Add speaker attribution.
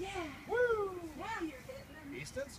Speaker 1: Yeah.
Speaker 2: Woo!
Speaker 1: Now.
Speaker 2: Easton's